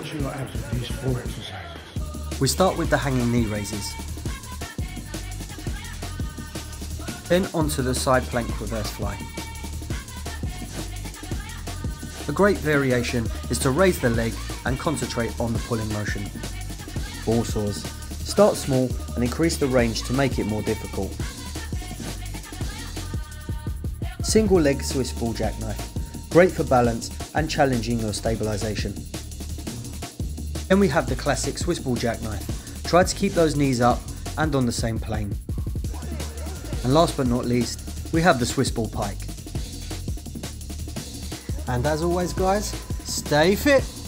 these four exercises. We start with the hanging knee raises. Then onto the side plank reverse fly. A great variation is to raise the leg and concentrate on the pulling motion. Ball saws. Start small and increase the range to make it more difficult. Single leg Swiss ball jackknife. Great for balance and challenging your stabilisation. Then we have the classic Swiss ball jackknife. Try to keep those knees up and on the same plane. And last but not least, we have the Swiss ball pike. And as always guys, stay fit!